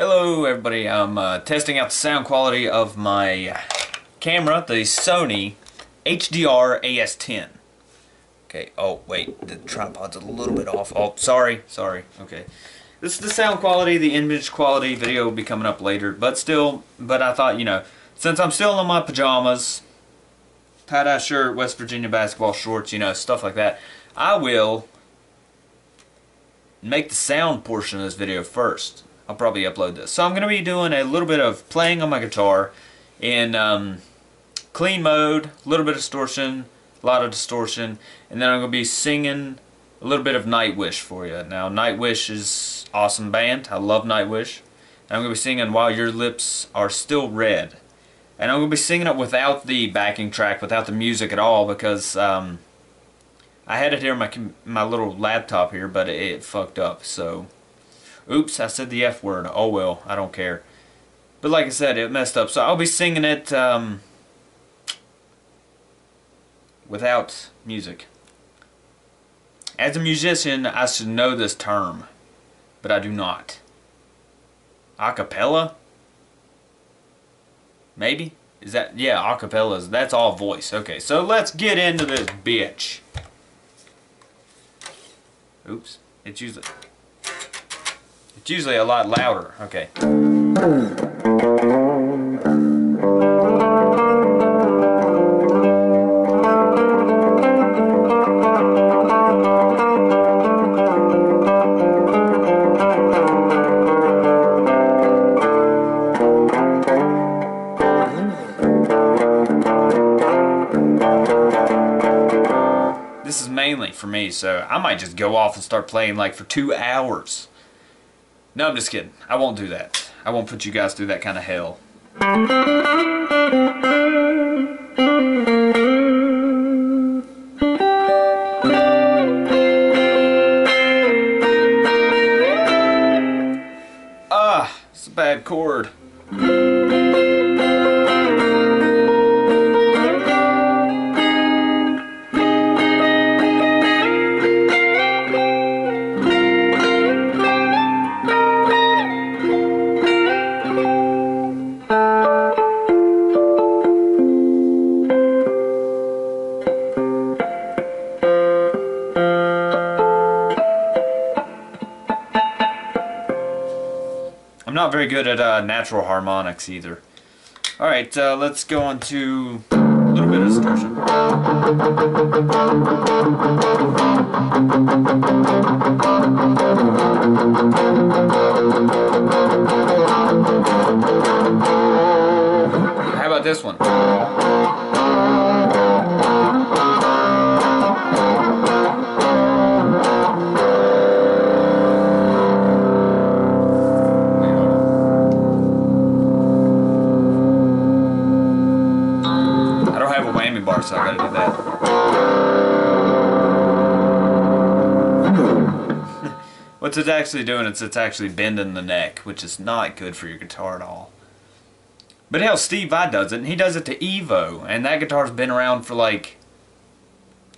Hello everybody, I'm uh, testing out the sound quality of my camera, the Sony HDR AS10. Okay, oh wait, the tripod's a little bit off. Oh, sorry, sorry, okay. This is the sound quality, the image quality, video will be coming up later, but still, but I thought, you know, since I'm still in my pajamas, tie-dye shirt, West Virginia basketball shorts, you know, stuff like that, I will make the sound portion of this video first. I'll probably upload this. So I'm going to be doing a little bit of playing on my guitar in um, clean mode, a little bit of distortion, a lot of distortion, and then I'm going to be singing a little bit of Nightwish for you. Now Nightwish is awesome band. I love Nightwish. And I'm going to be singing While Your Lips Are Still Red. And I'm going to be singing it without the backing track, without the music at all, because um, I had it here on my, my little laptop here, but it, it fucked up, so... Oops, I said the F word. Oh well, I don't care. But like I said, it messed up. So I'll be singing it um, without music. As a musician, I should know this term, but I do not. Acapella? Maybe? Is that, yeah, acapellas, that's all voice. Okay, so let's get into this bitch. Oops, it's usually... It's usually a lot louder. Okay. This is mainly for me, so I might just go off and start playing like for two hours. No, I'm just kidding. I won't do that. I won't put you guys through that kind of hell. Ah, it's a bad chord. I'm not very good at uh, natural harmonics either. Alright, uh, let's go on to a little bit of distortion. How about this one? What's it actually doing is it's actually bending the neck, which is not good for your guitar at all. But hell, Steve Vai does it, and he does it to Evo, and that guitar's been around for like...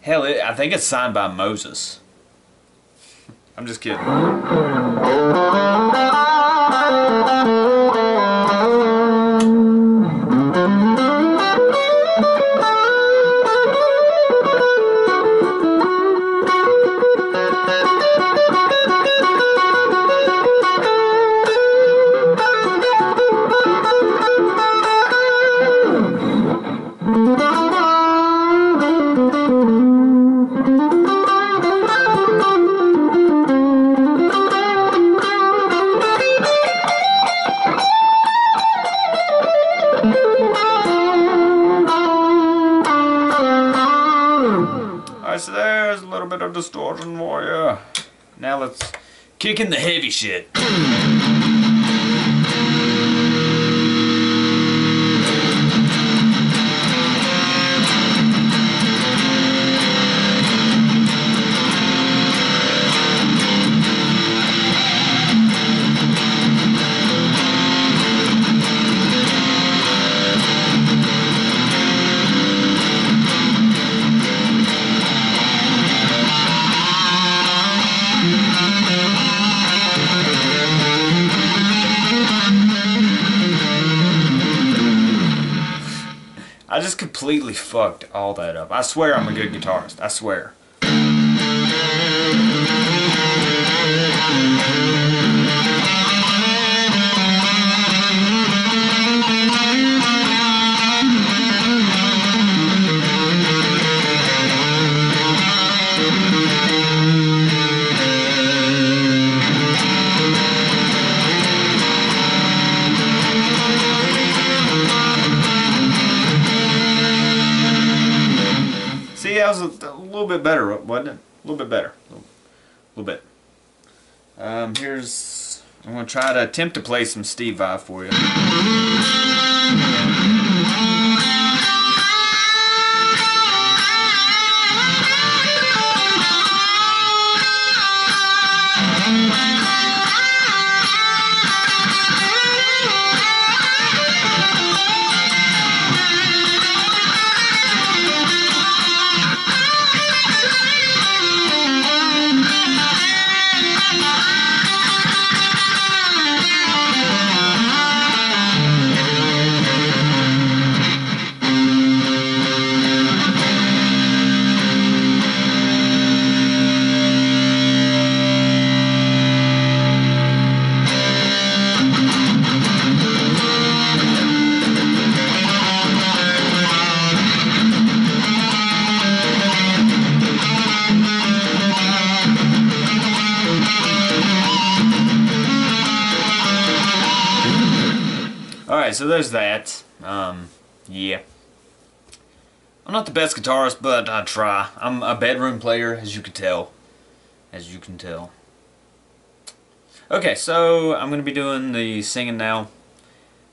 Hell, it, I think it's signed by Moses. I'm just kidding. of distortion you. Now let's kick in the heavy shit. I just completely fucked all that up. I swear I'm a good guitarist. I swear. Little bit better, wasn't it? A little bit better. A little, little bit. Um, here's... I'm going to try to attempt to play some Steve Vai for you. So there's that. Um, yeah. I'm not the best guitarist, but I try. I'm a bedroom player, as you can tell. As you can tell. Okay, so I'm going to be doing the singing now.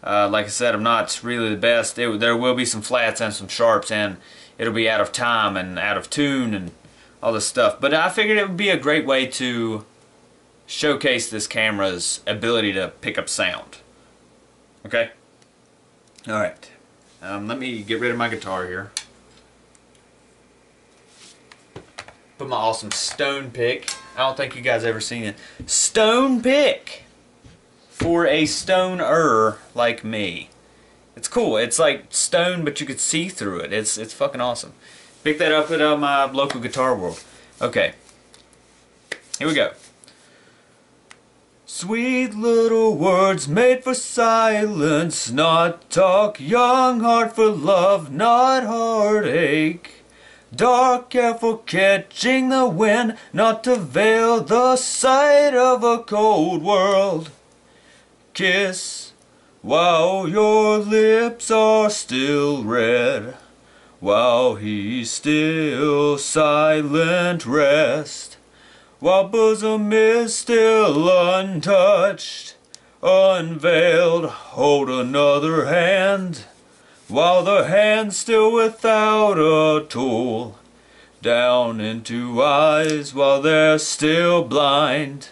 Uh, like I said, I'm not really the best. It, there will be some flats and some sharps, and it'll be out of time and out of tune and all this stuff. But I figured it would be a great way to showcase this camera's ability to pick up sound. Okay? Alright. Um, let me get rid of my guitar here. Put my awesome stone pick. I don't think you guys ever seen it. Stone pick! For a stoner like me. It's cool. It's like stone, but you could see through it. It's it's fucking awesome. Pick that up at uh, my local Guitar World. Okay. Here we go. Sweet little words made for silence, not talk, young heart for love, not heartache. Dark for catching the wind, not to veil the sight of a cold world. Kiss while your lips are still red, while he still silent rest. While bosom is still untouched, unveiled, hold another hand. While the hand's still without a tool, down into eyes while they're still blind.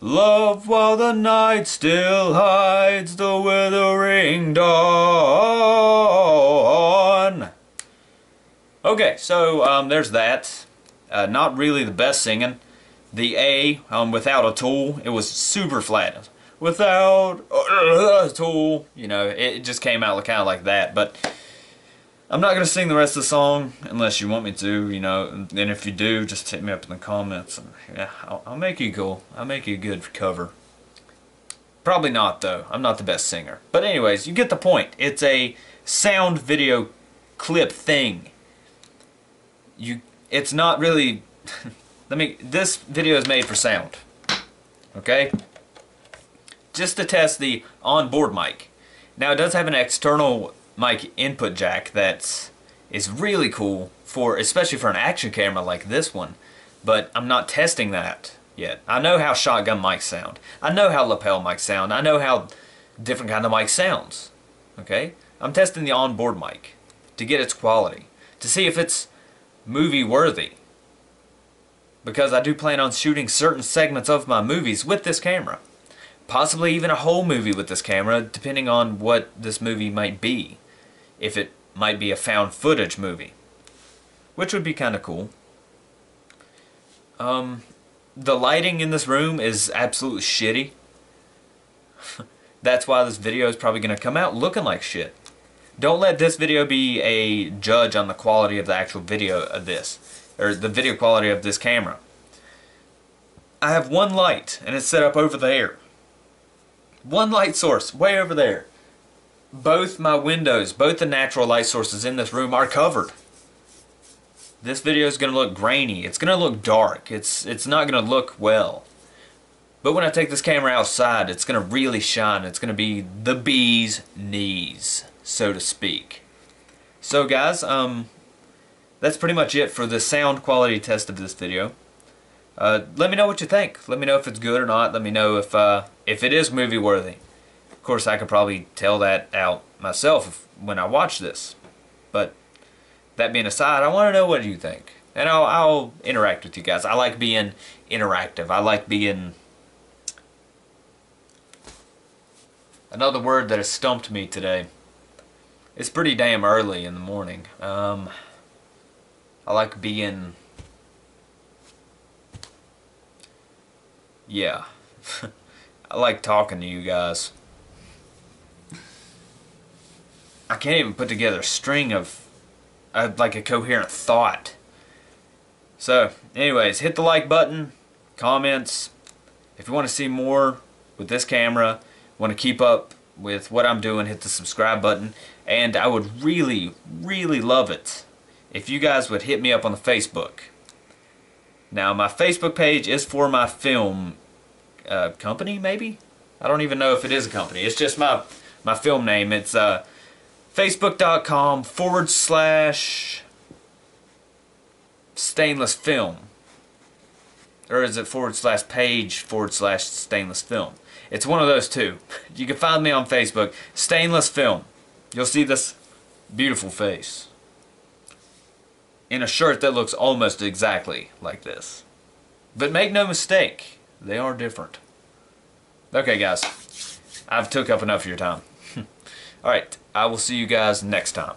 Love while the night still hides the withering dawn. Okay, so um, there's that. Uh, not really the best singing. The A, um, without a tool, it was super flat. Without a tool, you know, it just came out kind of like that. But I'm not going to sing the rest of the song unless you want me to, you know. And if you do, just hit me up in the comments. And, yeah, I'll, I'll make you cool. I'll make you a good cover. Probably not, though. I'm not the best singer. But anyways, you get the point. It's a sound video clip thing. You, It's not really... Let me. This video is made for sound. Okay? Just to test the onboard mic. Now it does have an external mic input jack that is really cool for, especially for an action camera like this one. But I'm not testing that yet. I know how shotgun mics sound. I know how lapel mics sound. I know how different kind of mic sounds. Okay? I'm testing the onboard mic to get its quality. To see if it's movie worthy because I do plan on shooting certain segments of my movies with this camera. Possibly even a whole movie with this camera, depending on what this movie might be. If it might be a found footage movie. Which would be kind of cool. Um, the lighting in this room is absolutely shitty. That's why this video is probably going to come out looking like shit. Don't let this video be a judge on the quality of the actual video of this, or the video quality of this camera. I have one light, and it's set up over there. One light source, way over there. Both my windows, both the natural light sources in this room are covered. This video is going to look grainy. It's going to look dark. It's, it's not going to look well. But when I take this camera outside, it's going to really shine. It's going to be the bee's knees, so to speak. So guys, um, that's pretty much it for the sound quality test of this video. Uh, let me know what you think. Let me know if it's good or not. Let me know if uh, if it is movie worthy. Of course, I could probably tell that out myself if, when I watch this. But that being aside, I want to know what you think. And I'll, I'll interact with you guys. I like being interactive. I like being... Another word that has stumped me today. It's pretty damn early in the morning. Um, I like being... Yeah. I like talking to you guys. I can't even put together a string of uh, like a coherent thought. So, anyways, hit the like button, comments. If you want to see more with this camera, want to keep up with what I'm doing, hit the subscribe button. And I would really, really love it if you guys would hit me up on the Facebook. Now, my Facebook page is for my film uh, company, maybe? I don't even know if it is a company. It's just my, my film name. It's uh, facebook.com forward slash stainless film. Or is it forward slash page forward slash stainless film? It's one of those two. You can find me on Facebook, stainless film. You'll see this beautiful face in a shirt that looks almost exactly like this. But make no mistake, they are different. Okay guys, I've took up enough of your time. Alright, I will see you guys next time.